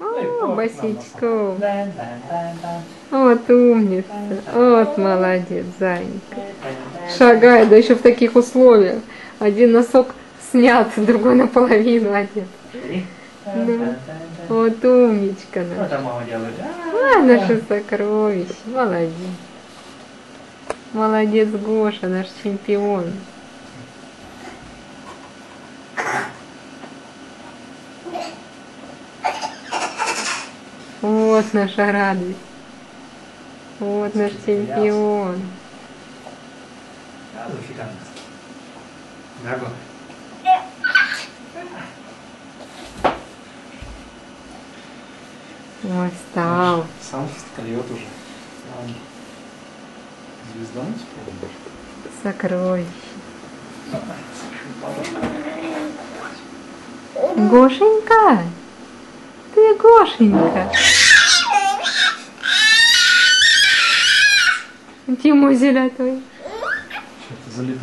О, дан. Вот умница. Вот молодец, зайка. Шагай, да еще в таких условиях. Один носок снят, другой наполовину одет. Дан. Вот умничка наша. А, наше сокровище. Молодец. Молодец, Гоша, наш чемпион. Вот наша радость. Вот наш чемпион. Ой, встал. Сам встает уже. Звезда не вспомнишь? Сокровище. Гошенька! Ты Гошенька! Что-то залетает.